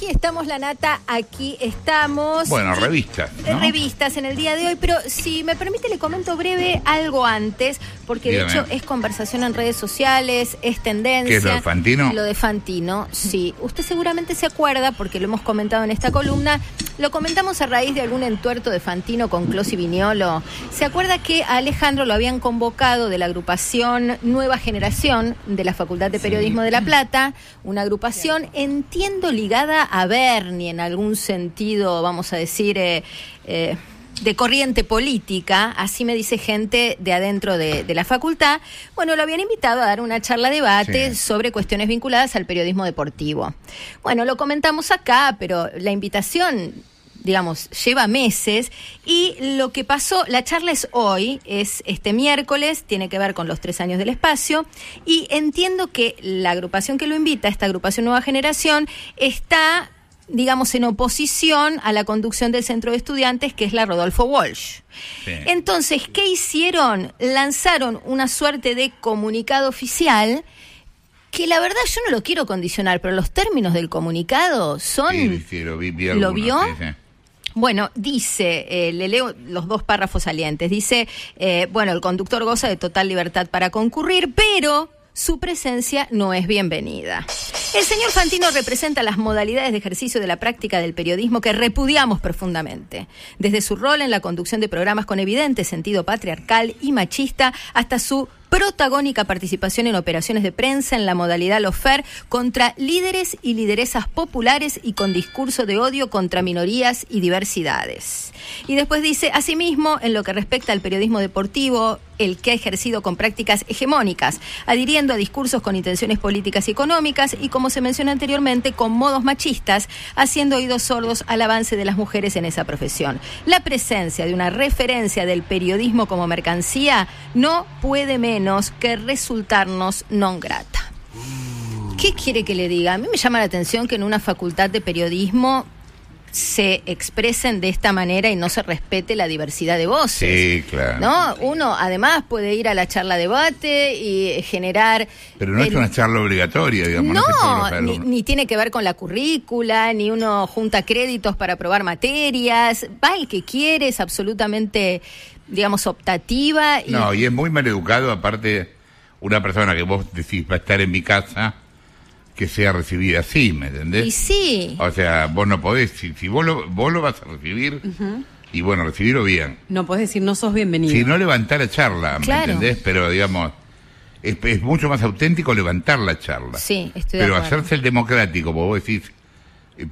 Aquí estamos, la nata, aquí estamos. Bueno, revistas, ¿no? Revistas en el día de hoy, pero si me permite le comento breve algo antes, porque Dígame. de hecho es conversación en redes sociales, es tendencia. ¿Qué es lo de Fantino? Lo de Fantino, sí. Usted seguramente se acuerda, porque lo hemos comentado en esta columna, lo comentamos a raíz de algún entuerto de Fantino con Clos y Viñolo. ¿Se acuerda que a Alejandro lo habían convocado de la agrupación Nueva Generación de la Facultad de Periodismo de La Plata? Una agrupación, entiendo, ligada a Bernie en algún sentido, vamos a decir, eh, eh, de corriente política, así me dice gente de adentro de, de la facultad. Bueno, lo habían invitado a dar una charla debate Sí. sobre cuestiones vinculadas al periodismo deportivo. Bueno, lo comentamos acá, pero la invitación, digamos, lleva meses y lo que pasó, la charla es hoy, es este miércoles, tiene que ver con los tres años del espacio y entiendo que la agrupación que lo invita, esta agrupación Nueva Generación, está digamos, en oposición a la conducción del centro de estudiantes, que es la Rodolfo Walsh. Sí. Entonces, ¿qué hicieron? Lanzaron una suerte de comunicado oficial que la verdad yo no lo quiero condicionar, pero los términos del comunicado son... Sí, sí, lo vi, vi ¿Lo vio? sí. Bueno, dice, eh, le leo los dos párrafos salientes. Dice, eh, bueno, el conductor goza de total libertad para concurrir, pero su presencia no es bienvenida. El señor Fantino representa las modalidades de ejercicio de la práctica del periodismo que repudiamos profundamente, desde su rol en la conducción de programas con evidente sentido patriarcal y machista hasta su protagónica participación en operaciones de prensa en la modalidad Lofer contra líderes y lideresas populares y con discurso de odio contra minorías y diversidades. Y después dice, asimismo, en lo que respecta al periodismo deportivo, el que ha ejercido con prácticas hegemónicas, adhiriendo a discursos con intenciones políticas y económicas y, como se mencionó anteriormente, con modos machistas, haciendo oídos sordos al avance de las mujeres en esa profesión. La presencia de una referencia del periodismo como mercancía no puede menos que resultarnos non grata. ¿Qué quiere que le diga? A mí me llama la atención que en una facultad de periodismo se expresen de esta manera y no se respete la diversidad de voces. Sí, claro. ¿No? Uno además puede ir a la charla debate y generar... Pero no es una charla obligatoria, digamos. No, no, ni, ni tiene que ver con la currícula, ni uno junta créditos para probar materias. Va el que quiere, es absolutamente, digamos, optativa. Y, No, y es muy mal educado, aparte, una persona que vos decís va a estar en mi casa, que sea recibida así, ¿me entendés? y sí. O sea, vos no podés, si, si vos, lo, vos lo vas a recibir, y bueno, recibirlo bien. No puedes decir no sos bienvenido. Si no levantar la charla, ¿me Claro. entendés? Pero digamos, es, es mucho más auténtico levantar la charla. Sí, estoy de Pero acuerdo. hacerse el democrático, como vos decís,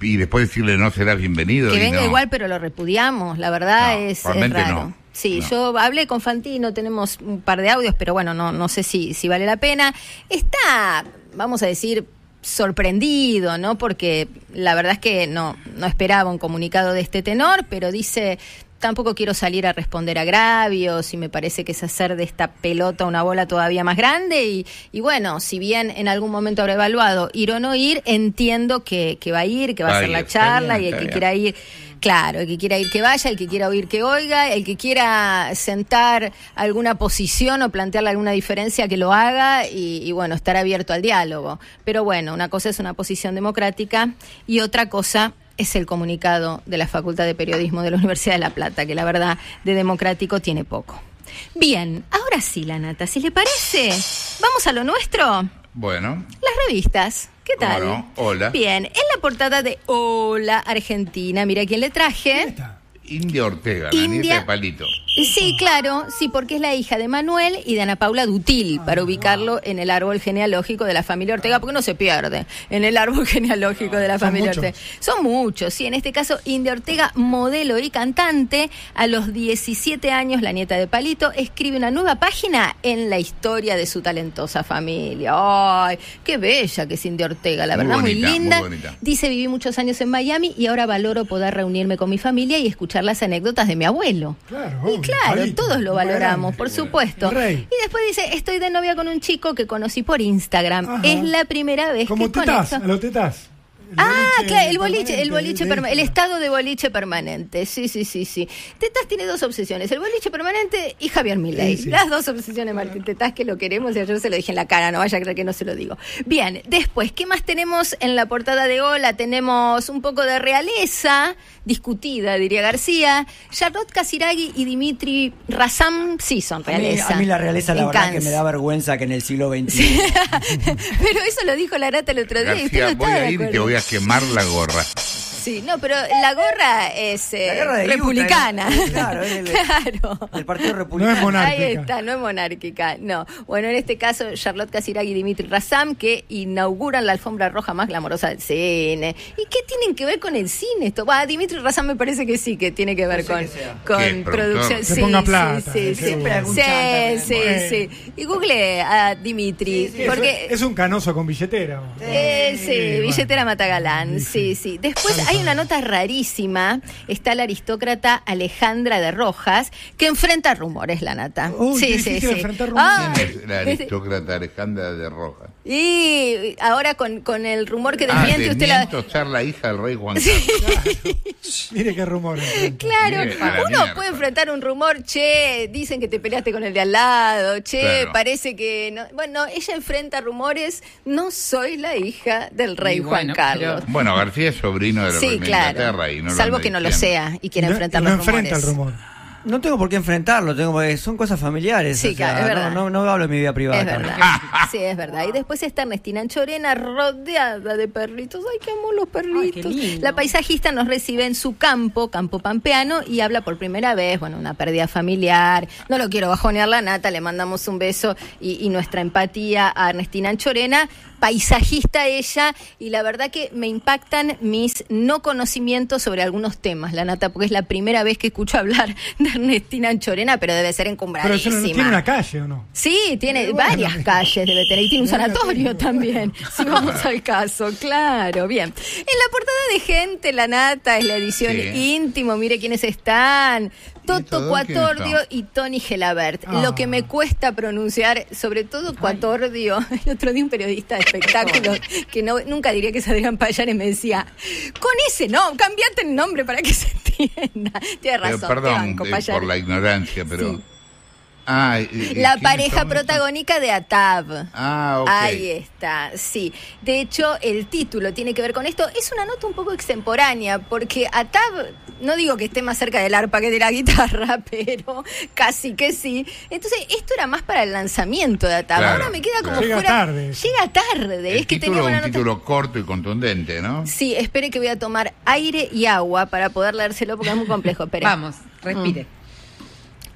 y después decirle no serás bienvenido. Que venga no. igual, pero lo repudiamos. La verdad No, es, es realmente raro. no. Sí, yo hablé con Fantino, tenemos un par de audios, pero bueno, no, no sé si, si vale la pena. Está, vamos a decir, sorprendido, ¿no? Porque la verdad es que no, no esperaba un comunicado de este tenor, pero dice. Tampoco quiero salir a responder agravios y me parece que es hacer de esta pelota una bola todavía más grande y, y bueno, si bien en algún momento habrá evaluado ir o no ir, entiendo que, que va a ir, que va a hacer Vaya, la charla bien, y el que quiera ir, claro, el que quiera ir que vaya, el que quiera oír que oiga, el que quiera sentar alguna posición o plantearle alguna diferencia que lo haga y, y, bueno, estar abierto al diálogo. Pero bueno, una cosa es una posición democrática y otra cosa es el comunicado de la Facultad de Periodismo de la Universidad de La Plata, que la verdad de democrático tiene poco. Bien, ahora sí, la nata, si le parece, vamos a lo nuestro. Bueno, Las revistas. ¿Qué ¿Cómo tal? no? Hola. Bien, en la portada de Hola Argentina, mira quién le traje. India Ortega, la India- nieta de Palito. Sí, claro, sí, porque es la hija de Manuel y de Ana Paula Dutil, para ubicarlo en el árbol genealógico de la familia Ortega, porque no se pierde en el árbol genealógico de la familia. Ortega. Son muchos, sí, en este caso India Ortega, modelo y cantante, a los 17 años, la nieta de Palito, escribe una nueva página en la historia de su talentosa familia. ¡Ay, qué bella que es India Ortega, la Muy verdad, muy, bonita, muy linda! bonita. Dice, viví muchos años en Miami y ahora valoro poder reunirme con mi familia y escuchar las anécdotas de mi abuelo. Claro, claro, todos lo valoramos, por supuesto. Rey. Y después dice, estoy de novia con un chico que conocí por Instagram. Ajá. Es la primera vez Como que tetás, conecto. a los tetás. Ah, claro, el boliche, el permanente, boliche de- perma- el estado de boliche permanente. Sí, sí, sí, sí. Tetas tiene dos obsesiones, el boliche permanente y Javier Milei. Sí, sí. Las dos obsesiones, Martín Tetas, que lo queremos y ayer se lo dije en la cara, no vaya a creer que no se lo digo. Bien, después, ¿qué más tenemos en la portada de Ola? Tenemos un poco de realeza, discutida, diría García. Charlotte Casiraghi y Dimitri Razam sí son A mí, realeza. a mí la realeza, la En verdad, que me da vergüenza que en el siglo XXI. Pero eso lo dijo la rata el otro día y usted no García, voy estaba de a ir y te voy a quemar la gorra. Sí, no, pero la gorra es eh, La Utah, republicana. ¿no? Claro, es el- Claro. Del Partido No Republicano. es monárquica. Ahí está, no es monárquica, no. Bueno, en este caso, Charlotte Casiraghi y Dimitri Razam, que inauguran la alfombra roja más glamorosa del cine. ¿Y qué tienen que ver con el cine esto? Va, Dimitri Razam me parece que sí, que tiene que ver No sé con, que con producción. Sí, ponga sí, plata, sí, sí. Sí, sí, bueno. sí. Y google a Dimitri, Sí, porque... es, es un canoso con billetera. Eh, sí, bueno. billetera Matagalán, sí, sí. Después hay una nota rarísima, está la aristócrata Alejandra de Rojas, que enfrenta rumores, la nata. Uy, sí, sí, sí. rumores. Ah, ¿Quién es la aristócrata Alejandra de Rojas? y ahora con, con el rumor que Ah, desmiente usted la... ser la hija del rey Juan Carlos. Mire qué rumor. enfrenta. Claro, Mire, uno mierda. puede enfrentar un rumor, che, dicen que te peleaste con el de al lado, che, Claro. parece que no. Bueno, ella enfrenta rumores, no soy la hija del rey Y Juan bueno, Carlos. Bueno, García es sobrino de la Sí, claro. Inglaterra y no lo Salvo que no lo sea y quiera no- enfrentar y no los enfrenta rumores. el rumor. No tengo por qué enfrentarlo, tengo porque son cosas familiares. Sí, o sea, claro, es verdad. No, no, no hablo de mi vida privada. Es verdad. Sí, es verdad. Y después está Ernestina Anchorena rodeada de perritos. Ay, qué amo los perritos. Ay, qué lindo. La paisajista nos recibe en su campo, campo pampeano, y habla por primera vez, bueno, una pérdida familiar. No lo quiero bajonear la nata, le mandamos un beso y, y nuestra empatía a Ernestina Anchorena. Paisajista ella, y la verdad que me impactan mis no conocimientos sobre algunos temas, la nata, porque es la primera vez que escucho hablar de Ernestina Anchorena, pero debe ser Pero encumbradísima. eso no, tiene una calle, ¿o no? Sí, tiene Pero bueno, varias calles, debe tener. Y tiene un sanatorio también, si vamos al caso, claro, bien. En la portada de Gente, La Nata, es la edición Sí. íntimo, mire quiénes están. Toto Cuatordio y Tony Gelabert. Ah. Lo que me cuesta pronunciar, sobre todo Cuatordio. El otro día un periodista de espectáculos, que no, nunca diría que es Adrián Payares, me decía, con ese no, cambiate el nombre para que se entienda. Tiene Pero, razón, te perdón banco, eh, por la ignorancia, pero... Sí. Ah, y- y La ¿quiénes pareja protagónica de Atab. Ah, ok. Ahí está, sí. De hecho, el título tiene que ver con esto. Es una nota un poco extemporánea, porque Atab, no digo que esté más cerca del arpa que de la guitarra, pero casi que sí. Entonces, esto era más para el lanzamiento de Atab. Claro, Ahora me queda como claro. Llega fuera. tarde. Llega tarde. El es que tenía una un nota. título corto y contundente, ¿no? Sí, espere que voy a tomar aire y agua para poder leérselo porque es muy complejo. Espere. Vamos, respire.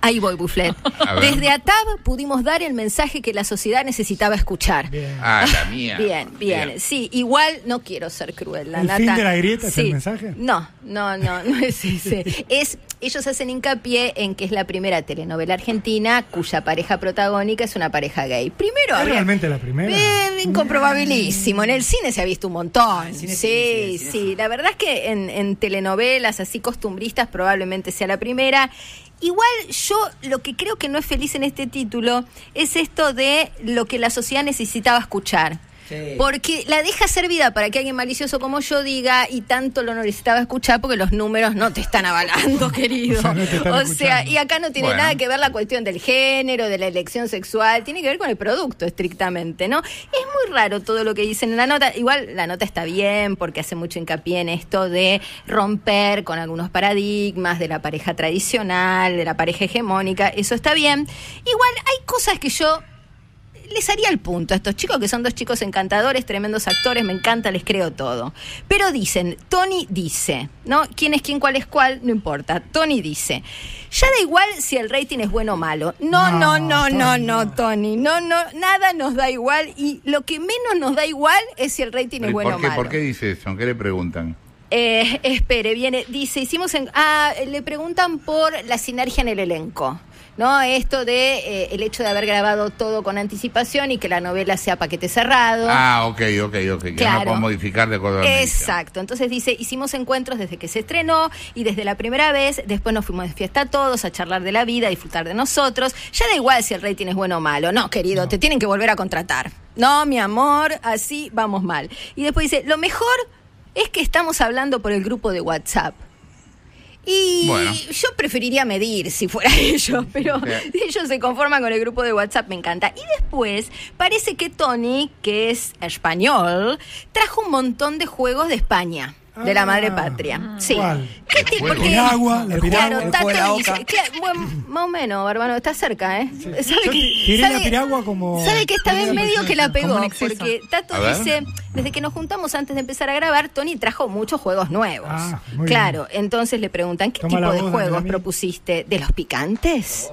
Ahí voy, Bufflet. Desde Atab pudimos dar el mensaje que la sociedad necesitaba escuchar. Bien. Ah, la mía. Bien, bien, Sí, igual no quiero ser cruel. La ¿El nata. fin de la grieta es el Sí. mensaje? No, no, no, no es ese. Es, ellos hacen hincapié en que es la primera telenovela argentina cuya pareja protagónica es una pareja gay. Primero, ¿Es realmente la primera? Eh, incomprobabilísimo. En el cine se ha visto un montón. sí, sí, sí, sí. La verdad es que en, en telenovelas así costumbristas probablemente sea la primera. Igual yo lo que creo que no es feliz en este título es esto de lo que la sociedad necesitaba escuchar. Sí. Porque la deja servida para que alguien malicioso como yo diga y tanto lo necesitaba escuchar porque los números no te están avalando, querido. O sea, no O y acá no tiene Bueno. nada que ver la cuestión del género, de la elección sexual, tiene que ver con el producto estrictamente, ¿no? Es muy raro todo lo que dicen en la nota. Igual la nota está bien porque hace mucho hincapié en esto de romper con algunos paradigmas de la pareja tradicional, de la pareja hegemónica, eso está bien. Igual hay cosas que yo les haría el punto a estos chicos, que son dos chicos encantadores, tremendos actores, me encanta, les creo todo. Pero dicen, Tony dice, ¿no? ¿Quién es quién, cuál es cuál? No importa. Tony dice, ya da igual si el rating es bueno o malo. No, no, no, No, no, Tony, no, no. Tony. No, no, nada nos da igual y lo que menos nos da igual es si el rating es bueno ¿Por o qué, malo. ¿Por qué dice eso? ¿Qué le preguntan? Eh, espere, viene, dice, hicimos en, ah, le preguntan por la sinergia en el elenco. ¿No? Esto de eh, el hecho de haber grabado todo con anticipación y que la novela sea paquete cerrado. Ah, ok, ok, ok. Que Claro. no puedo modificar de acuerdo a Exacto, entonces dice, hicimos encuentros desde que se estrenó y desde la primera vez, después nos fuimos de fiesta todos a charlar de la vida, a disfrutar de nosotros. Ya da igual si el rating es bueno o malo, no, querido, te tienen que volver a contratar. No, mi amor, así vamos mal. Y después dice, lo mejor es que estamos hablando por el grupo de WhatsApp. Y Bueno. yo preferiría medir si fuera ellos, pero ellos se conforman con el grupo de WhatsApp, me encanta. Y después parece que Tony, que es español, trajo un montón de juegos de España, de la Ah. madre patria. Sí. ¿Cuál? ¿Qué? Porque- Piragua, la El piragua. Claro, el Tato juego de la dice, Oca. claro, bueno, más o menos, Barbano, está cerca, ¿eh? ¿Sabe Yo que- tiré la sabe- piragua como- Sabe que esta vez medio que la pegó, porque Tato dice, desde que nos juntamos antes de empezar a grabar, Tony trajo muchos juegos nuevos. Ah, claro, entonces le preguntan, ¿qué Toma la tipo de voz, juegos propusiste? ¿De los picantes?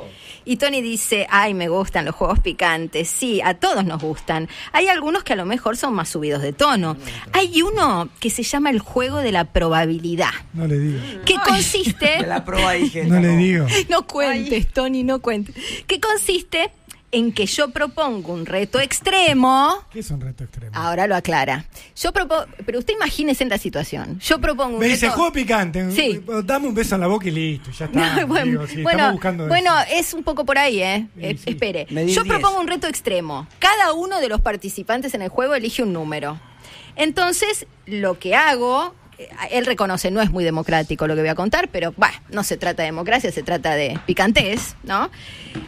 Y Tony dice, ay, me gustan los juegos picantes. Sí, a todos nos gustan. Hay algunos que a lo mejor son más subidos de tono. Hay uno que se llama el juego de la probabilidad, No le digo. que consiste... La prueba dije. No le digo. No cuentes, Tony, no cuentes. Que consiste en que yo propongo un reto extremo. ¿Qué es un reto extremo? Ahora lo aclara. Yo propongo, pero usted imagínese en la situación. Yo propongo un Me dice, reto. juego picante. Sí. Dame un beso en la boca y listo. Ya está. No, bueno, Digo, sí, bueno, es un poco por ahí, ¿eh? Sí, Eh, sí. Espere. Yo 10. propongo un reto extremo. Cada uno de los participantes en el juego elige un número. Entonces, lo que hago, él reconoce, no es muy democrático lo que voy a contar, pero bah, no se trata de democracia, se trata de picantes, ¿no?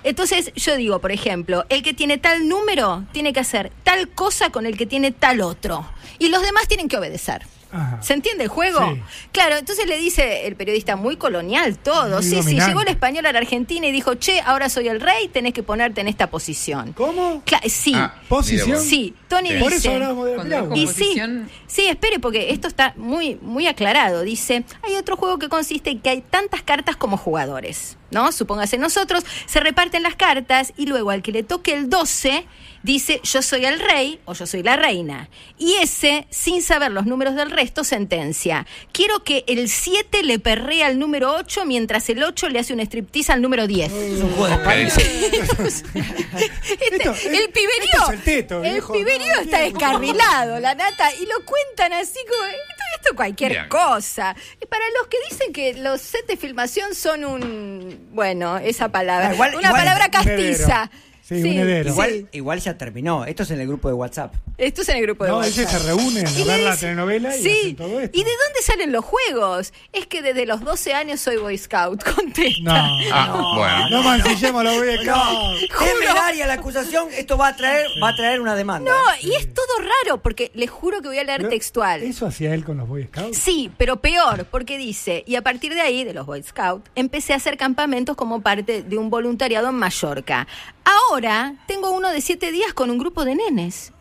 Entonces, yo digo, por ejemplo, el que tiene tal número tiene que hacer tal cosa con el que tiene tal otro. Y los demás tienen que obedecer. Ajá. ¿Se entiende el juego? Sí. Claro, entonces le dice el periodista, muy colonial todo. Muy sí, sí, llegó el español a la Argentina y dijo, che, ahora soy el rey, tenés que ponerte en esta posición. ¿Cómo? Cla- sí, Ah, Posición. sí, Tony Sí. dice... Por eso hablábamos de la. Y sí, posición- sí, espere, porque esto está muy, muy aclarado. Dice, hay otro juego que consiste en que hay tantas cartas como jugadores, ¿no? Supóngase, nosotros se reparten las cartas y luego al que le toque el 12 dice, yo soy el rey o yo soy la reina. Y ese, sin saber los números del resto, sentencia. Quiero que el 7 le perrea al número 8 mientras el 8 le hace un striptease al número 10. Es un juego de Ok. España. Este, Esto- el esto piberío, es el teto, el piberío No, está descarrilado, la nata, y lo cuentan así como esto, esto cualquier Bien. cosa. Y para los que dicen que los sets de filmación son un, bueno, esa palabra, Ah, igual- una igual- palabra castiza. Sí, un heredero. Igual, igual ya terminó. Esto es en el grupo de WhatsApp. Esto es en el grupo de No, WhatsApp. ellos se reúnen a ver la telenovela y sí. hacen todo esto. ¿Y de dónde salen los juegos? Es que desde los 12 años soy Boy Scout, contesta. No, Ah, bueno. no mancillemos a No, Juro. temeraria la acusación. Esto va a traer, va a traer una demanda. No, y es todo raro, porque les juro que voy a leer Pero textual. ¿Eso hacía él con los Boy Scouts? Sí, pero peor, porque dice, y a partir de ahí, de los Boy Scouts, empecé a hacer campamentos como parte de un voluntariado en Mallorca. Ahora tengo uno de siete días con un grupo de nenes.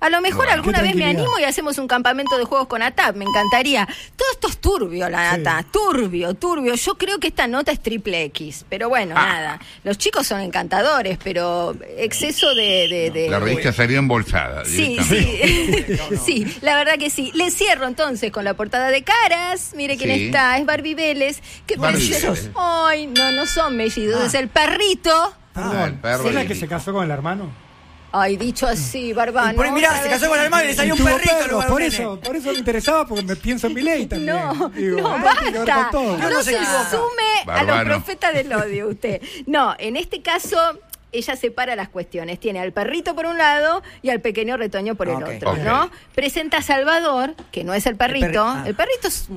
A lo mejor Bueno. alguna vez me animo y hacemos un campamento de juegos con ATAP, me encantaría. Todo esto es turbio, la Sí. nata, turbio, turbio. Yo creo que esta nota es triple X, pero bueno, Ah. nada. Los chicos son encantadores, pero exceso de... de- de- La revista salió embolsada. Sí, sí. sí, la verdad que sí. Le cierro entonces con la portada de caras. Mire quién Sí. está, es Barbie Vélez. Vélez. Ay, no, no son mellizos, Ah. es el perrito. Ah, el perro ¿es la que se casó con el hermano? Ay, dicho así, Barbano. Por ahí, mirá, se casó con el hermano y le salió un perrito. perros, por eso, por eso me interesaba, porque me pienso en mi ley también. No, Digo, no, basta. No, No se se sume a los profetas del odio usted. No, en este caso ella separa las cuestiones. Tiene al perrito por un lado y al pequeño retoño por el otro. ¿no? Presenta a Salvador, que no es el perrito. El, perri- ah. perrito es,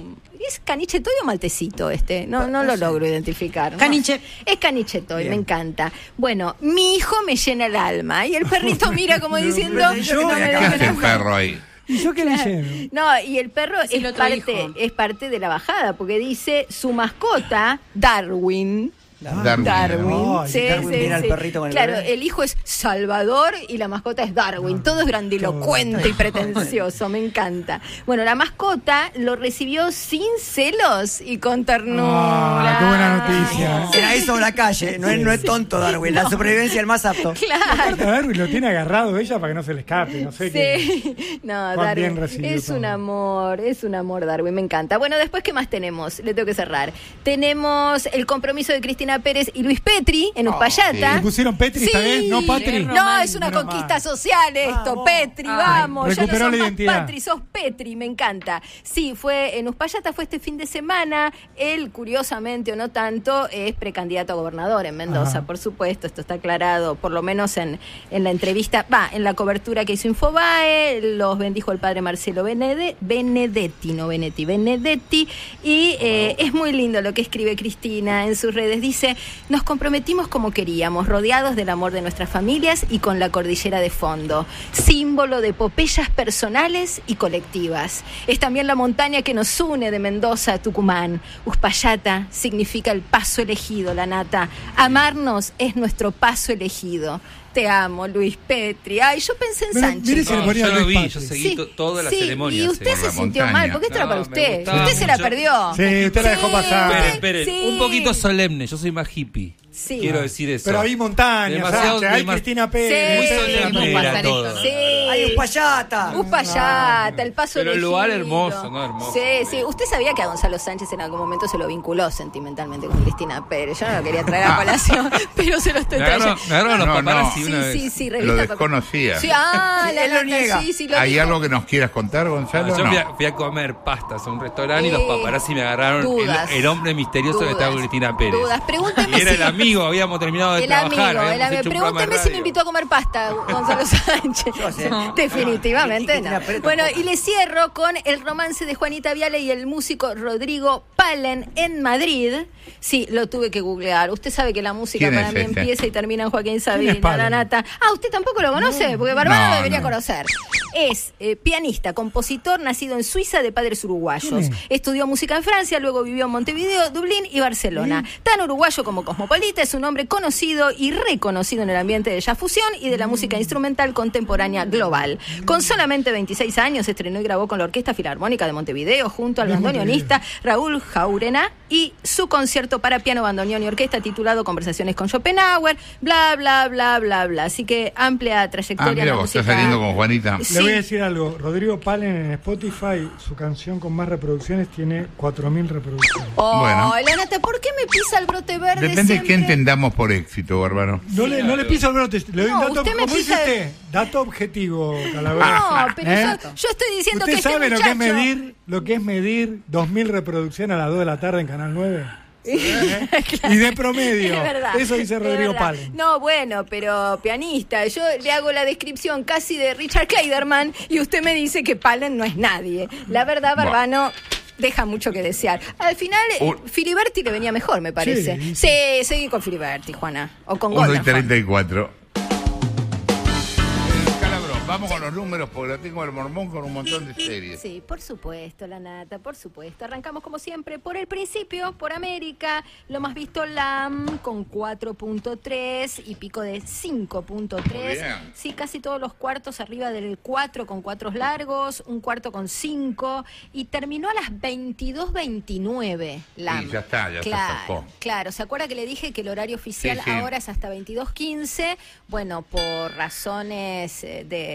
es canichetoy o maltecito este. No, no No lo sé. logro identificar. ¿no? Caniche. Es canichetoy, me encanta. Bueno, mi hijo me llena el alma y el perrito mira como diciendo... yo "No ¿Qué hace el en paz". perro ahí? ¿Y yo qué le lleno? No, y el perro Es el parte, hijo. es parte de la bajada, porque dice su mascota, Darwin. Darwin. Darwin. Ay, Sí, Darwin sí, sí. perrito con el Claro, bebé. el hijo es Salvador y la mascota es Darwin. Todo es grandilocuente y pretencioso, me encanta. Bueno, la mascota lo recibió sin celos y con ternura. Ah, qué buena noticia. Era eso en la calle. No es, no es tonto Darwin. La supervivencia es el más apto. Claro. Aparte, Darwin lo tiene agarrado ella para que no se le escape. No sé qué. Sí, no, Darwin. Es todo. un amor, es un amor, Darwin, me encanta. Bueno, después, ¿qué más tenemos? Le tengo que cerrar. Tenemos el compromiso de Cristina Pérez y Luis Petri en Uspallata. ¿Le pusieron Petri esta Sí. vez? ¿No Patri? No, es una Menos conquista mal. social esto, Vamos. Petri, Ay, vamos. Ya no recuperó sos la más identidad. Patri, sos Petri, me encanta. Sí, fue en Uspallata, fue este fin de semana. Él, curiosamente o no tanto, es precandidato a gobernador en Mendoza, Ajá. por supuesto, esto está aclarado, por lo menos en, en la entrevista, va, en la cobertura que hizo Infobae, los bendijo el padre Marcelo Benede- Benedetti, no Benetti, Benedetti, y eh, es muy lindo lo que escribe Cristina en sus redes. Dice, nos comprometimos como queríamos, rodeados del amor de nuestras familias y con la cordillera de fondo, símbolo de epopeyas personales y colectivas. Es también la montaña que nos une de Mendoza a Tucumán. Uspallata significa el paso elegido, la nata. Amarnos es nuestro paso elegido. Te amo, Luis Petri. Ay, yo pensé en Sánchez. mire si le No, ponía yo lo vi, Patri. yo seguí to- toda la sí, ceremonia. Y usted sí. se sintió montaña. mal, porque esto era No, para me usted. Usted se la perdió. Sí, usted la dejó Sí. pasar. Esperen, esperen, Sí. un poquito solemne, yo soy más hippie. Sí. Quiero decir eso. Pero hay montañas, Demasiado- hay demas- Cristina Sí. Pérez. Muy Sí. solemne Queremos era pasar todo. esto. Sí. ¡Ay, Uspallata! Uspallata, el paso Pero el lugar hermoso, ¿no? Hermoso. Sí, sí. Usted sabía que a Gonzalo Sánchez en algún momento se lo vinculó sentimentalmente con Cristina Pérez. Yo no lo quería traer a colación, pero se lo estoy Me trayendo. me agarró los No, paparazzi no. una Sí, vez. sí, sí, Lo revista papel. desconocía. Sí, ah, Sí, la él lo nota, niega. Sí, sí, lo ¿Hay dijo. algo que nos quieras contar, Gonzalo? Ah, yo No. fui a, fui a comer pastas a un restaurante y Eh, los paparazzi me agarraron el, dudas. el hombre misterioso que estaba con. Cristina Pérez. Dudas. Pregúnteme Y era si- el amigo, habíamos terminado de El trabajar. amigo, el amigo. Pregúnteme si me invitó a comer pasta, Gonzalo Sánchez. Yo sé. Definitivamente no. Bueno, y le cierro con el romance de Juanita Viale y el músico Rodrigo Palen en Madrid. Sí, lo tuve que googlear. Usted sabe que la música ¿Quién para es mí ese? empieza y termina en Joaquín Sabina, nata. Ah, usted tampoco lo conoce, porque Barbara No, lo debería no. conocer. Es eh, pianista, compositor, nacido en Suiza de padres uruguayos. Estudió música en Francia, luego vivió en Montevideo, Dublín y Barcelona. Tan uruguayo como cosmopolita, es un hombre conocido y reconocido en el ambiente de jazz fusión y de la música instrumental contemporánea global. Con solamente 26 años estrenó y grabó con la Orquesta Filarmónica de Montevideo junto al bandoneonista Raúl Jaurena y su concierto para piano, bandoneón y orquesta titulado Conversaciones con Schopenhauer, bla, bla, bla, bla, bla. Así que amplia Ah, trayectoria en mira, vos música. estás saliendo con Juanita. Sí. Le voy a decir algo. Rodrigo Palen en Spotify, su canción con más reproducciones tiene 4.000 reproducciones. Oh, Bueno. ¿por qué me pisa el brote verde Depende de qué siempre? entendamos por éxito, Bárbaro. No le, no le piso el brote, le doy No, un dato, usted me ¿cómo dice pisa- usted? Dato objetivo, Calavera. No, pero ¿Eh? yo, yo estoy diciendo ¿Usted que sabe este lo que es medir, lo que es medir 2.000 reproducciones a las 2 de la tarde en Canal 9? ¿Eh? Y de promedio. Es verdad, Eso dice Rodrigo. Palen. No, bueno, pero pianista. Yo le hago la descripción casi de Richard Kleiderman y usted me dice que Palen no es nadie. La verdad, Bueno. Barbano. Deja mucho que desear. Al final, eh, Un- Filiberti le venía mejor, me parece. Sí, Sí, seguí con Filiberti, Juana. O con 1 y Goldenhorn. 34. Calabro, vamos con los números porque lo tengo el mormón con un montón de series. Sí, por supuesto, la nata, por supuesto. Arrancamos como siempre por el principio, por América. Lo más visto LAM con 4.3 y pico de Muy 5.3. bien. Sí, casi todos los cuartos arriba del 4 con cuatros largos, un cuarto con 5 y terminó a las 22.29 LAM. Sí, ya está, ya se claro, zafó. Claro, ¿se acuerda que le dije que el horario oficial Sí, sí. ahora es hasta 22.15? Bueno, por razones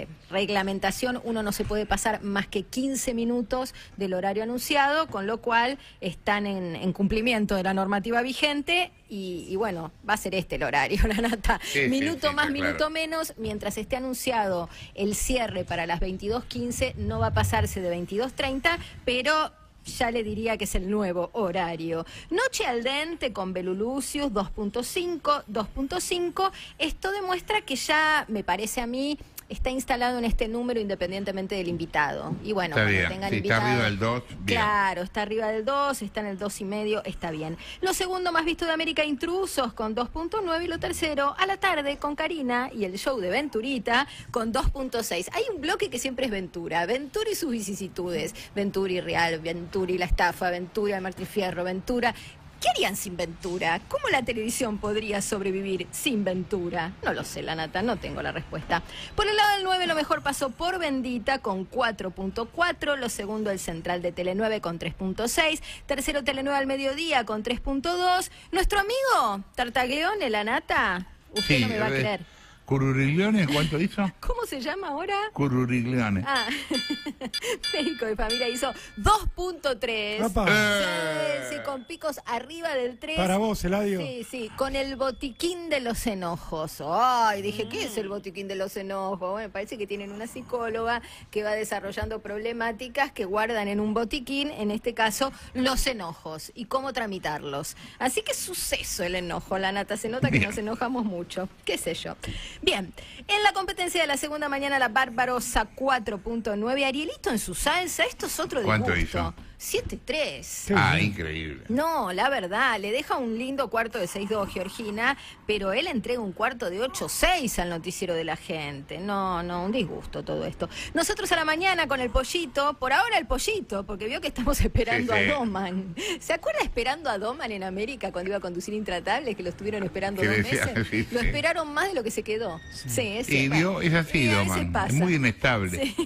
eh, reglamentación, uno no se puede pasar más que 15 minutos del horario anunciado, con lo cual están en, en cumplimiento de la normativa vigente y, y bueno, va a ser este el horario, la nata. Sí, minuto sí, más, minuto claro. menos, mientras esté anunciado el cierre para las 22.15, no va a pasarse de 22.30, pero ya le diría que es el nuevo horario. Noche al dente con Belulucius 2.5, 2.5. Esto demuestra que ya, me parece a mí, está instalado en este número independientemente del invitado. Y bueno, Está bien. tengan Sí, está invitado- arriba del 2, bien. Claro, está arriba del 2, está en el 2 y medio, está bien. Lo segundo más visto de América, Intrusos con 2.9 y lo tercero, a la tarde con Karina y el show de Venturita con 2.6. Hay un bloque que siempre es Ventura, Ventura y sus vicisitudes, Ventura y Real, Ventura y la estafa, Ventura y Martín Fierro, Ventura. ¿Qué harían sin Ventura? ¿Cómo la televisión podría sobrevivir sin Ventura? No lo sé, la nata, no tengo la respuesta. Por el lado del 9, lo mejor pasó por Bendita con 4.4, lo segundo el Central de Tele9 con 3.6, tercero Tele9 al mediodía con 3.2. Nuestro amigo Tartaglione, la nata, usted Sí, no me va a creer. Cururigliones, ¿cuánto hizo? ¿Cómo se llama ahora? Cururigliones. Ah, médico de familia hizo 2.3. Papá. Sí, sí, con picos arriba del 3. Para vos, Eladio. Sí, sí, con el botiquín de los enojos. Ay, dije, ¿qué es el botiquín de los enojos? Bueno, parece que tienen una psicóloga que va desarrollando problemáticas que guardan en un botiquín, en este caso, los enojos y cómo tramitarlos. Así que suceso el enojo, la nata. Se nota que Bien. nos enojamos mucho. ¿Qué sé yo? Bien, en la competencia de la segunda mañana, la Barbarosa 4.9. Arielito en su salsa, esto es otro ¿Cuánto disgusto. hizo? 7.3. Qué Ah, increíble. No, la verdad, le deja un lindo cuarto de 6-2 Georgina, pero él entrega un cuarto de 8-6 al noticiero de la gente. No, no, un disgusto todo esto. Nosotros a la mañana con el pollito, por ahora el pollito, porque vio que estamos esperando Sí, sí. a Doman. ¿Se acuerda esperando a Doman en América cuando iba a conducir Intratables, que lo estuvieron esperando dos decía, meses? sí, lo sí. esperaron más de lo que se quedó. Sí, ese, Y vio, es así, Doman. Es muy inestable.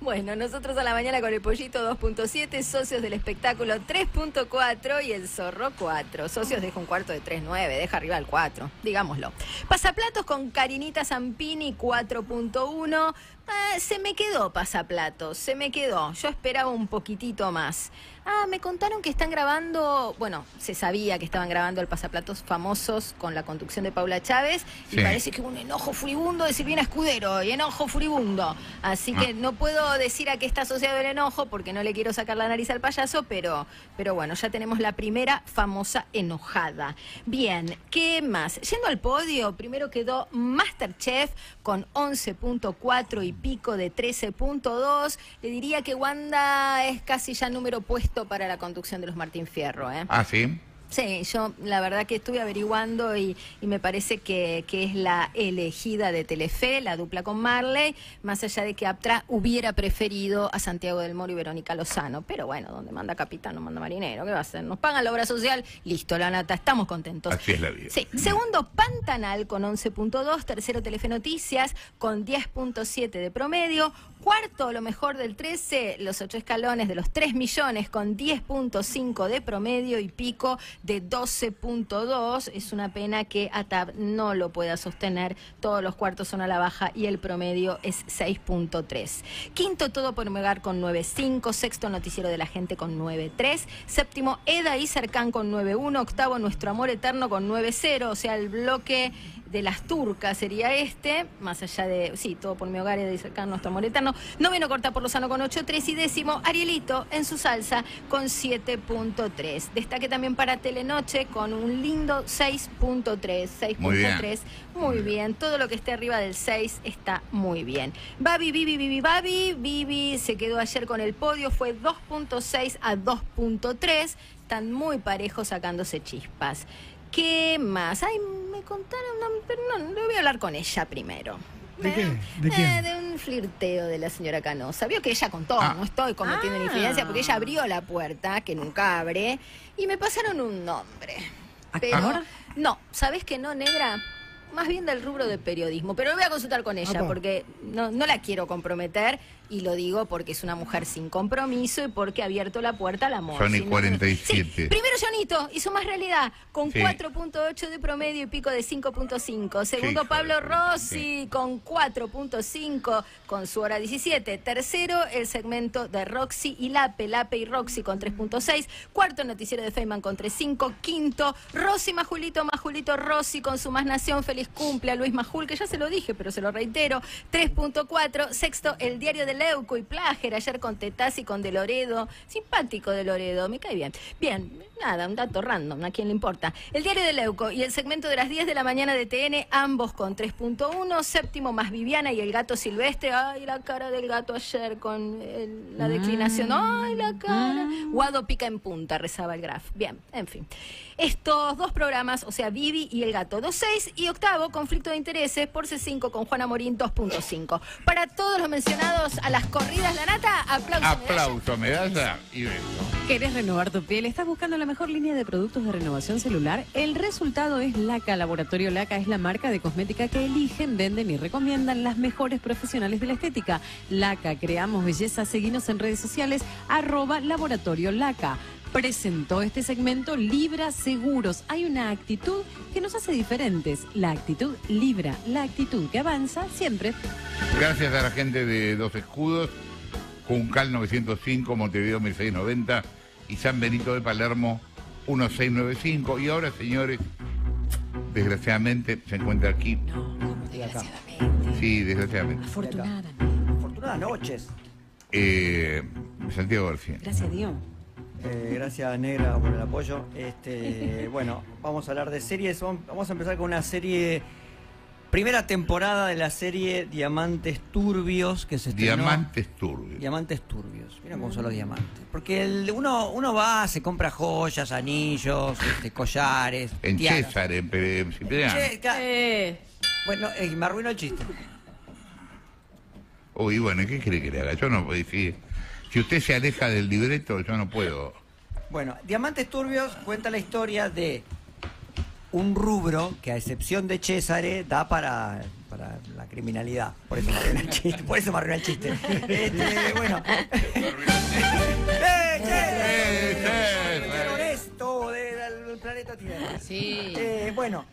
Bueno, nosotros a la mañana con el pollito 2.7, socios del espectáculo 3.4 y el zorro 4. Socios deja un cuarto de 3.9, deja arriba el 4, digámoslo. Pasaplatos con Carinita Zampini 4.1. Eh, se me quedó pasaplatos, se me quedó. Yo esperaba un poquitito más. Ah, me contaron que están grabando, bueno, se sabía que estaban grabando el pasaplatos famosos con la conducción de Paula Chávez y parece que hubo un enojo furibundo de Silvina Escudero y enojo furibundo. Así que Ah. no puedo decir a qué está asociado el enojo porque no le quiero sacar la nariz al payaso, pero, pero bueno, ya tenemos la primera famosa enojada. Bien, ¿qué más? Yendo al podio, primero quedó Masterchef con 11.4 y pico de 13.2. Le diría que Wanda es casi ya número puesto para la conducción de los Martín Fierro, ¿eh? Ah, sí. Sí, yo la verdad que estuve averiguando y, y me parece que, que es la elegida de Telefe, la dupla con Marley, más allá de que Aptra hubiera preferido a Santiago del Moro y Verónica Lozano. Pero bueno, donde manda capitán no manda marinero, ¿qué va a hacer? Nos pagan la obra social, listo, la nata, estamos contentos. Así es la vida. Sí, segundo Pantanal con 11.2, tercero Telefe Noticias con 10.7 de promedio, cuarto lo mejor del 13, los ocho escalones de los 3 millones con 10.5 de promedio y pico de 12.2. Es una pena que ATAP no lo pueda sostener, todos los cuartos son a la baja y el promedio es 6.3. Quinto Todo por Megar con 9.5, sexto Noticiero de la Gente con 9.3, séptimo Eda y Cercán con 9.1, octavo Nuestro Amor Eterno con 9.0, o sea, el bloque de las turcas sería este, más allá de, sí, todo por mi hogar, y Cercán, Nuestro Amor Eterno, noveno Corta por Lozano con 8.3 y décimo Arielito en su salsa con 7.3. Destaque también para Telenoche con un lindo 6.3, Muy bien. 6.3, muy bien, todo lo que esté arriba del 6 está muy bien. Babi, Bibi, Bibi, Babi, Bibi se quedó ayer con el podio, fue 2.6 a 2.3, están muy parejos sacándose chispas. ¿Qué más? Ay, me contaron, no, pero no, le voy a hablar con ella primero. ¿De qué? Eh, ¿De quién? eh, de un flirteo de la señora Canosa. Vio que ella contó, Ah. no estoy cometiendo Ah. infidencia, porque ella abrió la puerta, que nunca abre, y me pasaron un nombre. Pero, ¿Actor? no, ¿sabés que no, negra? Más bien del rubro de periodismo, pero lo voy a consultar con ella porque no, no la quiero comprometer y lo digo porque es una mujer sin compromiso y porque ha abierto la puerta al amor. Son y Si no- 47. Sí, primero Jonito hizo más realidad con Sí. 4.8 de promedio y pico de 5.5. Segundo Sí, Pablo Rossi con 4.5 con su hora 17. Tercero el segmento de Roxy y Lape, Lape y Roxy con 3.6. Cuarto el noticiero de Feynman con 3.5. Quinto Rosy Majulito, Majulito Rossi con su más nación. Feliz cumple a Luis Majul, que ya se lo dije, pero se lo reitero. 3.4. Sexto el diario de Leuco y Plager ayer con Tetaz y con De Loredo. Simpático De Loredo, me cae bien. Bien, nada, un dato random, a quién le importa. El diario de Leuco y el segmento de las 10 de la mañana de TN, ambos con 3.1. Séptimo más Viviana y el gato silvestre. Ay, la cara del gato ayer con el- la declinación. Ay, la cara. Guado pica en punta, rezaba el graf. Bien, en fin. Estos dos programas, o sea, Vivi y el gato 2.6 y octavo, conflicto de intereses por C5 con Juana Morín 2.5. Para todos los mencionados a las corridas La Nata, aplauso. Aplauso, medalla y beso. ¿Querés renovar tu piel? ¿Estás buscando la mejor línea de productos de renovación celular? El resultado es LACA. Laboratorio LACA es la marca de cosmética que eligen, venden y recomiendan las mejores profesionales de la estética. LACA, creamos belleza. Seguinos en redes sociales, arroba laboratorio LACA. Presentó este segmento Libra Seguros. Hay una actitud que nos hace diferentes. La actitud Libra, la actitud que avanza siempre. Gracias a la gente de Dos Escudos, Juncal 905, Montevideo 1690 y San Benito de Palermo 1695. Y ahora, señores, desgraciadamente se encuentra aquí. Desgraciadamente. Sí, desgraciadamente. Afortunadamente. Afortunadas noches. Eh, Santiago García. Gracias a Dios. Eh, gracias Negra por el apoyo. Este, bueno, vamos a hablar de series. Vam- Vamos a empezar con una serie, primera temporada de la serie Diamantes Turbios que se estrenó. Diamantes turbios. Diamantes turbios. Mira cómo son los diamantes. Porque el- uno, uno va, se compra joyas, anillos, este, collares. En tiaras. César, en, Pe- en Cipriano. Che, ca- Eh, Bueno, eh, me arruinó el chiste. Uy, bueno, ¿qué quiere que le haga? Yo no puedo decir. Si usted se aleja del libreto, yo no puedo. Bueno, Diamantes Turbios cuenta la historia de un rubro que a excepción de Césare da para, para la criminalidad. Por eso me arruinó el chiste. Por eso me arruinó el chiste. Este, bueno. ¡Eh, planeta Tierra. sí. Eh, bueno,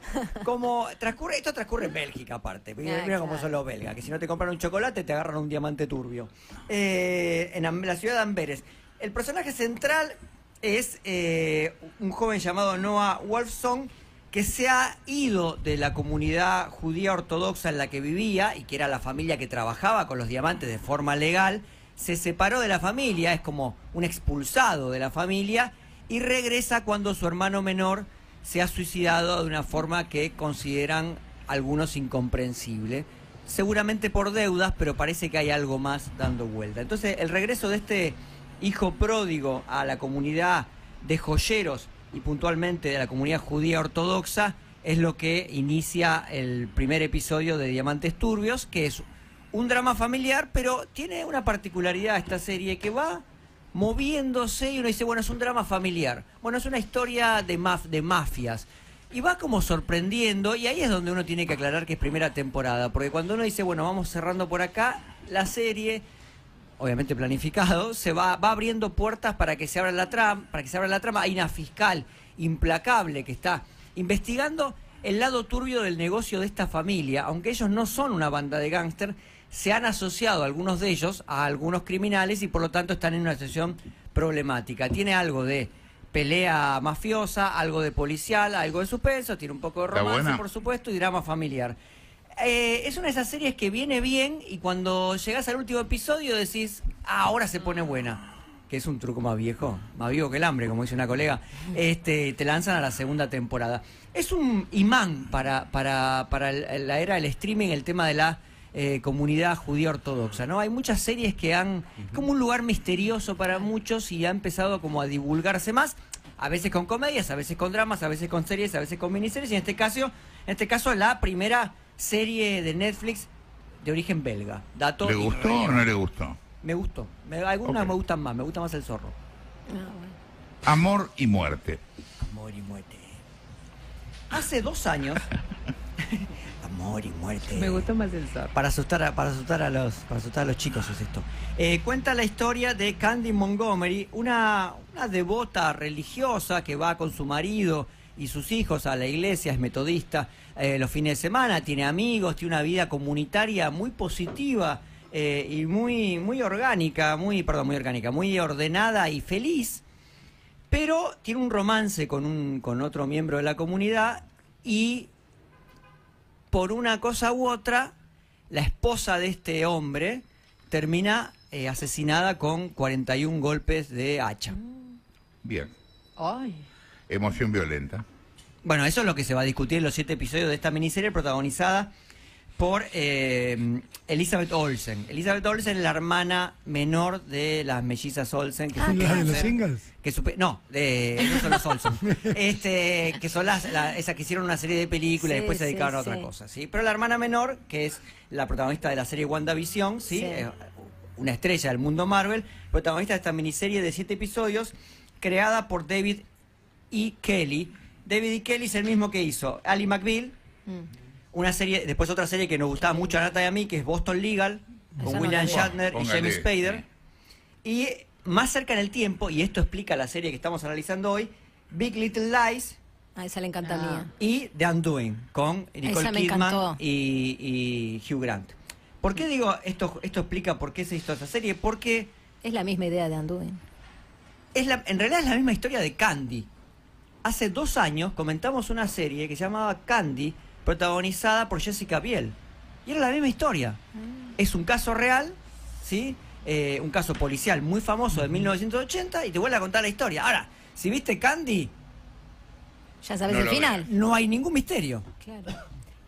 como transcurre, esto transcurre en Bélgica aparte. Mira, Ah, mira cómo son los belgas, que si no te compran un chocolate te agarran un diamante turbio. Eh, en la ciudad de Amberes. El personaje central es eh, un joven llamado Noah Wolfson que se ha ido de la comunidad judía ortodoxa en la que vivía y que era la familia que trabajaba con los diamantes de forma legal. Se separó de la familia, es como un expulsado de la familia y regresa cuando su hermano menor se ha suicidado de una forma que consideran algunos incomprensible. Seguramente por deudas, pero parece que hay algo más dando vuelta. Entonces, el regreso de este hijo pródigo a la comunidad de joyeros y puntualmente de la comunidad judía ortodoxa es lo que inicia el primer episodio de Diamantes Turbios, que es un drama familiar, pero tiene una particularidad esta serie que va moviéndose y uno dice, bueno, es un drama familiar. Bueno, es una historia de, maf de mafias. Y va como sorprendiendo, y ahí es donde uno tiene que aclarar que es primera temporada, porque cuando uno dice, bueno, vamos cerrando por acá, la serie, obviamente planificado, se va, va abriendo puertas para que se abra la trama, para que se abra la trama. Hay una fiscal implacable que está investigando el lado turbio del negocio de esta familia, aunque ellos no son una banda de gángster, se han asociado algunos de ellos a algunos criminales y por lo tanto están en una situación problemática. Tiene algo de pelea mafiosa, algo de policial, algo de suspenso, tiene un poco de romance, por supuesto, y drama familiar. Eh, es una de esas series que viene bien y cuando llegas al último episodio decís, ah, ahora se pone buena. Que es un truco más viejo, más vivo que el hambre, como dice una colega. Este, te lanzan a la segunda temporada. Es un imán para, para, para la era del streaming el tema de la eh, comunidad judía ortodoxa, ¿no? Hay muchas series que han como un lugar misterioso para muchos y ha empezado como a divulgarse más, a veces con comedias, a veces con dramas, a veces con series, a veces con miniseries y en este caso, en este caso la primera serie de Netflix de origen belga. Dato ¿Le gustó o no le gustó? Me gustó. Me- algunas me gustan más, me gusta más el zorro. Amor y muerte. Amor y muerte. Hace dos años. Amor y muerte. Me gustó más el zorro. Para asustar a, para asustar a los para asustar a los chicos es esto. Eh, cuenta la historia de Candy Montgomery, una, una devota religiosa que va con su marido y sus hijos a la iglesia, es metodista eh, los fines de semana, tiene amigos, tiene una vida comunitaria muy positiva eh, y muy, muy orgánica, muy, perdón, muy orgánica, muy ordenada y feliz pero tiene un romance con, un, con otro miembro de la comunidad y por una cosa u otra, la esposa de este hombre termina eh, asesinada con 41 golpes de hacha. Bien. Ay. Emoción violenta. Bueno, eso es lo que se va a discutir en los siete episodios de esta miniserie protagonizada por eh, Elizabeth Olsen. Elizabeth Olsen es la hermana menor de las mellizas Olsen. Que ¿La supieron de los singles? que supe- no, de, no son los Olsen. este, que son las, la- esas que hicieron una serie de películas y después se sí, dedicaron a otra sí. cosa, ¿sí? Pero la hermana menor, que es la protagonista de la serie WandaVision, ¿sí? Sí. Eh, una estrella del mundo Marvel, protagonista de esta miniserie de siete episodios, creada por David E. Kelly. David E. Kelly es el mismo que hizo Ali McBeal, una serie, después otra serie que nos gustaba mucho a Nata y a mí, que es Boston Legal, con no William. Shatner y James Spader. Y más cerca en el tiempo, y esto explica la serie que estamos analizando hoy, Big Little Lies A esa le encanta a Ah. y The Undoing, con Nicole Kidman y, y Hugh Grant. ¿Por qué digo esto? Esto explica por qué se hizo esa serie. Porque Es la misma idea de Anduin. es la, en realidad es la misma historia de Candy. Hace dos años comentamos una serie que se llamaba Candy, protagonizada por Jessica Biel. Y era la misma historia. Es un caso real, ¿sí? Eh, un caso policial muy famoso de 1980 y te vuelve a contar la historia. Ahora, si viste Candy, Ya sabes No el final. no hay ningún misterio. Claro.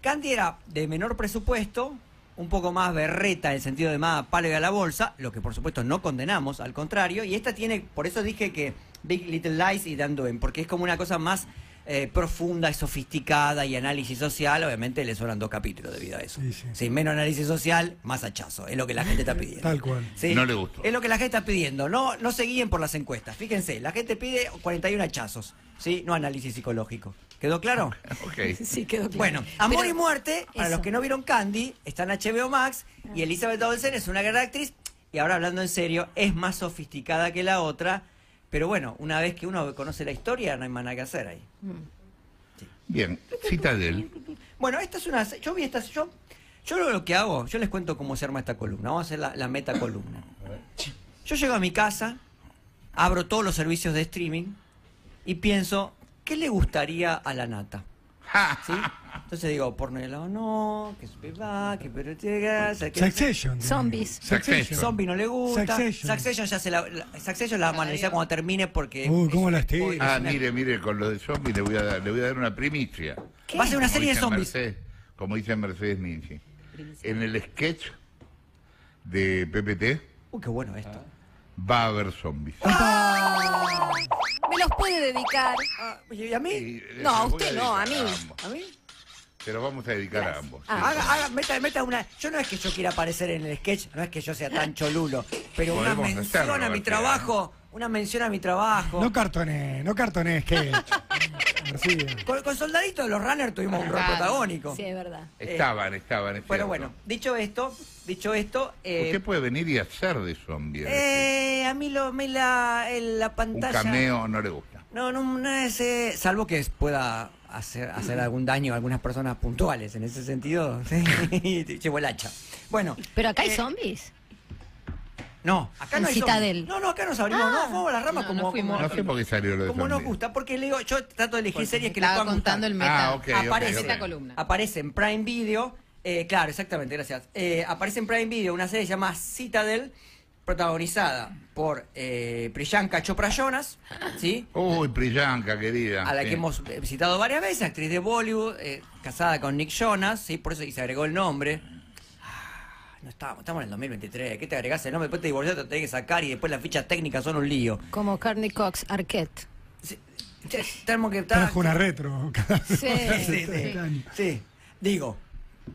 Candy era de menor presupuesto, un poco más berreta en el sentido de más palo y a la bolsa, lo que por supuesto no condenamos, al contrario, y esta tiene, por eso dije que Big Little Lies y Dan Doen, porque es como una cosa más eh, profunda y sofisticada y análisis social, obviamente le sobran dos capítulos debido a eso. Sí, sí. Sí, menos análisis social, más hachazo, es lo que la gente está pidiendo. Tal cual. Sí, No le gustó. Es lo que la gente está pidiendo. No, no se guíen por las encuestas. Fíjense, la gente pide 41 hachazos, ¿sí? No análisis psicológico. ¿Quedó claro? Ok. Sí, quedó claro. Bueno, Amor Pero- y Muerte, para eso. los que no vieron Candy, está en HBO Max y Elizabeth Olsen es una gran actriz y ahora hablando en serio, es más sofisticada que la otra, pero bueno, una vez que uno conoce la historia no hay más nada que hacer ahí. Bien, Citadel. Bueno, esta es una... Yo vi esta... Yo, yo lo que hago, yo les cuento cómo se arma esta columna. Vamos a hacer la, la meta columna. Yo llego a mi casa, abro todos los servicios de streaming y pienso, ¿qué le gustaría a la nata? ¿Sí? Entonces digo, porno de lado no, que es va, que pero llega, Succession. Zombies. Succession. Zombie no le gusta. Succession. Succession ya se la, la- Succession la vamos a analizar cuando termine porque. Uy, cómo es- la estira. es Ah, una- mire, mire, con lo de zombies le voy a dar, le voy a dar una primicia. Va a ser una Como serie de zombies. Mercedes- como dice Mercedes Ninchi. En el sketch de PPT Uy, qué bueno esto. va a haber zombies. Me los puede dedicar. Ah, ¿Y a mí? Y, eh, No, a usted no, a mí. ¿A mí? Se los vamos a dedicar a ambos. sí. Ah, Haga, haga, meta, meta una. Yo no es que yo quiera aparecer en el sketch, no es que yo sea tan cholulo, pero una mención hacerlo, a mi trabajo, una mención a mi trabajo. No cartoné, no cartoné sketch. García. con, con Soldadito de los Runners tuvimos un rol protagónico. Sí, es verdad. Estaban, estaban. es Pero bueno, dicho esto, dicho esto, eh, Usted puede venir y hacer de zombie. eh, a mí lo, me la, en la Un pantalla. cameo no le gusta. No, no, no es. eh, salvo que pueda hacer, hacer algún daño a algunas personas puntuales. En ese sentido, llevo el hacha. Bueno. Pero acá hay eh, zombies. No, acá En no hay Citadel. No, no, acá nos abrimos. Ah. no, fuimos a las ramas No, como, no fuimos. como, No sé por qué salió lo de como nos gusta. Porque le digo, yo trato de elegir series que le Estaba puedan contando gustar. el meta. Ah, ok, ok, Aparece ok. Esta columna. Aparece en Prime Video. eh, claro, exactamente, gracias. Eh, aparece en Prime Video una serie llamada Citadel, protagonizada por eh, Priyanka Chopra Jonas, ¿sí? Uy, Priyanka, querida. a la Sí. que hemos eh, citado varias veces, actriz de Bollywood, eh, casada con Nick Jonas, ¿sí? por eso y se agregó el nombre. Ah, No estamos, estamos en el 2023, ¿qué te agregás el nombre? Después te divorcias, te tenés que sacar y después las fichas técnicas son un lío. Como Carney Cox, Arquette. Sí, tenemos que estar... Trajo una retro. Sí, Sí, sí, Este sí. Digo,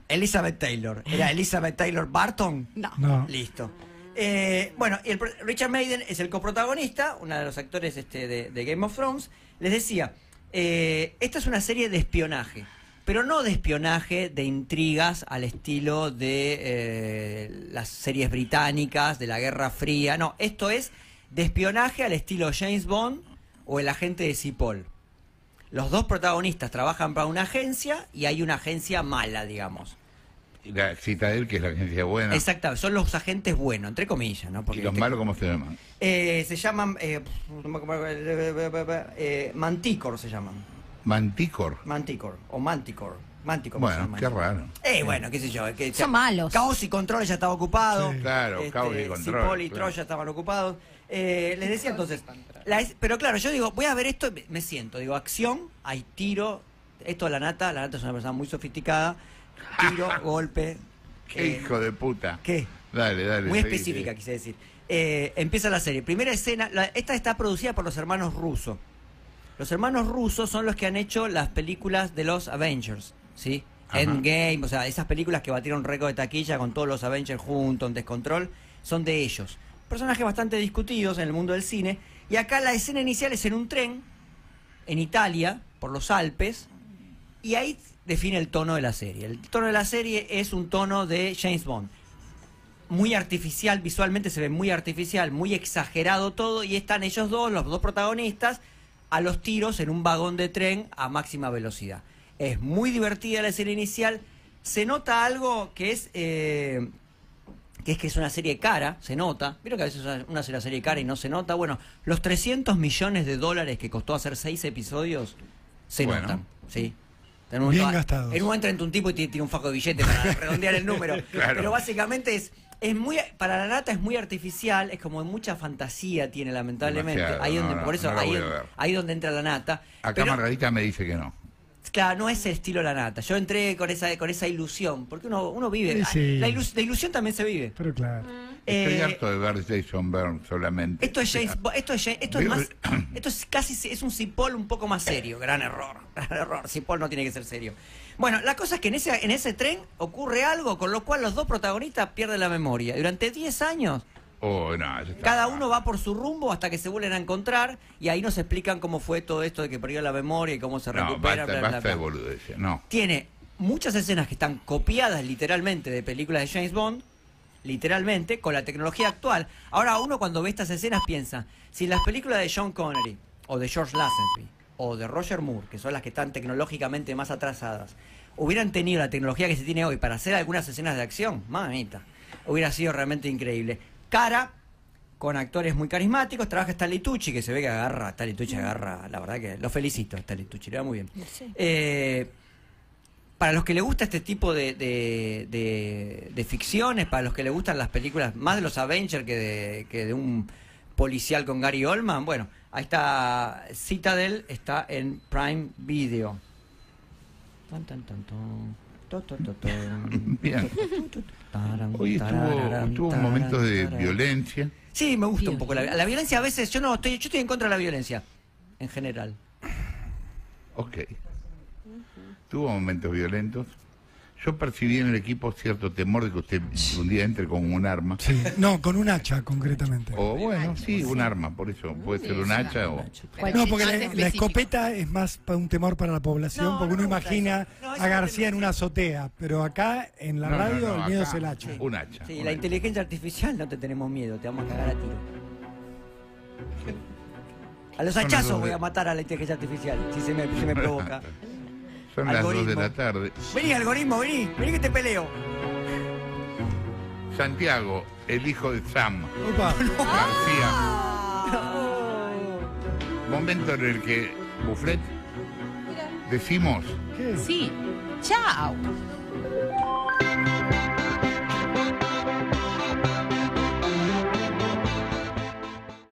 Elizabeth Taylor. ¿Era Elizabeth Taylor Barton? No. No. Listo. Eh, bueno, el Richard Maiden es el coprotagonista, uno de los actores este, de, de Game of Thrones. Les decía, eh, esta es una serie de espionaje, pero no de espionaje de intrigas al estilo de eh, las series británicas, de la Guerra Fría. No, esto es de espionaje al estilo James Bond o el agente de Cipoll. Los dos protagonistas trabajan para una agencia y hay una agencia mala, digamos. La Citadel, que es la agencia buena. Exacto, son los agentes buenos, entre comillas, ¿no? ¿Y los malos cómo se llaman? Eh, se llaman eh, eh, Manticor se llaman. Manticor. Manticor o Manticor. Manticor. se Bueno, qué raro. Eh, bueno, qué sé yo. que Son malos. Caos y Control ya estaba ocupado. Sí. Claro, Caos y Control, Cipoll y claro. Troya estaban ocupados. Eh, les decía entonces, la es- pero claro, yo digo, voy a ver esto, y me- siento, digo, acción, hay tiro, esto es la nata, la nata es una persona muy sofisticada, tiro, golpe. Qué eh, hijo de puta. ¿Qué? Dale, dale. Muy seguí, específica, seguí. quise decir. Eh, empieza la serie. Primera escena. la- esta está producida por los hermanos rusos. Los hermanos rusos son los que han hecho las películas de los Avengers, ¿sí? Ajá. Endgame, o sea, esas películas que batieron récord de taquilla con todos los Avengers juntos, en descontrol, son de ellos. Personajes bastante discutidos en el mundo del cine. Y acá la escena inicial es en un tren, en Italia, por los Alpes, y ahí define el tono de la serie. El tono de la serie es un tono de James Bond muy artificial, visualmente se ve muy artificial, muy exagerado todo, y están ellos dos, los dos protagonistas, a los tiros en un vagón de tren a máxima velocidad. Es muy divertida la serie inicial, se nota algo que es... eh, que es que es una serie cara, se nota. Vieron que a veces una- una serie cara y no se nota. Bueno, los 300 millones de dólares que costó hacer seis episodios se Bueno. notan, ¿sí? En un Bien momento- gastados. En un momento entra un tipo y tiene, tiene un fajo de billete para redondear el número. Claro. Pero básicamente es, es muy, para la nata es muy artificial, es como mucha fantasía tiene lamentablemente. Demasiado, ahí donde, no, por eso, no ahí, ahí donde entra la nata. Acá Pero- Margarita me dice que no. Claro, no es el estilo la nata. Yo entré con esa, con esa ilusión, porque uno, uno vive. Sí, sí. La, ilus- la ilusión también se vive. Pero claro. Estoy Eh, harto de ver Jason solamente. Esto es James Bo- esto es, esto es más, esto es casi es un Cipoll un poco más serio, gran error, gran error, Cipoll no tiene que ser serio. Bueno, la cosa es que en ese, en ese tren ocurre algo con lo cual los dos protagonistas pierden la memoria. Durante 10 años, Oh, no, cada uno va por su rumbo hasta que se vuelven a encontrar y ahí nos explican cómo fue todo esto de que perdió la memoria y cómo se No, recupera. basta, bla, bla, basta de boludeces. No. Tiene muchas escenas que están copiadas literalmente de películas de James Bond, literalmente, con la tecnología actual. Ahora uno cuando ve estas escenas piensa, si las películas de Sean Connery, o de George Lazenby, o de Roger Moore, que son las que están tecnológicamente más atrasadas, hubieran tenido la tecnología que se tiene hoy para hacer algunas escenas de acción, mamita, hubiera sido realmente increíble. Cara, con actores muy carismáticos, trabaja Stanley Tucci, que se ve que agarra, Stanley Tucci agarra, la verdad que lo felicito, Stanley Tucci, le va muy bien. Eh, para los que le gusta este tipo de, de, de- de ficciones, para los que le gustan las películas más de los Avengers que de, que de un policial con Gary Oldman, bueno, ahí está Citadel, está en Prime Video. Tan, tan, tan. Bien. Hoy estuvo, tarararán, tuvo taran, momentos de violencia. Sí, me gusta un poco la, la violencia. A veces yo no estoy, yo estoy en contra de la violencia, en general. Ok. Tuvo momentos violentos. Yo percibí en el equipo cierto temor de que usted un día entre con un arma. Sí. No, con un hacha concretamente. O bueno, sí, un arma, por eso. Puede ser un hacha o... No, porque la, escopeta es más pa- un temor para la población, No, porque no uno imagina a García en una azotea, pero acá en la No, no, radio no, el miedo acá, es el hacha. Un hacha. Sí, un la hacha. inteligencia artificial no te tenemos miedo, te vamos a cagar a tiro. A los Son las hachazos dos voy a matar a la inteligencia artificial, si se me, si me provoca. Son las dos de Algoritmo. la tarde. Vení, algoritmo, vení, vení que te peleo. Santiago, el hijo de Sam Opa, García. Momento en el que Bufflet decimos ¿qué? Sí. Chao.